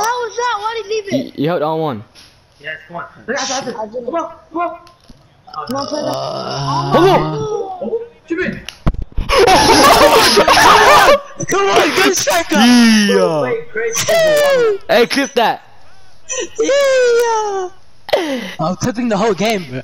the hell was that? Why did he leave it? you you held R1. Yes, come on. Look at that. I didn't. Come on, come on. Uh, oh, come on, play that. come on! come on, Come on, good striker! Yeah! Hey, clip that! Yeah! I'm clipping the whole game, bro.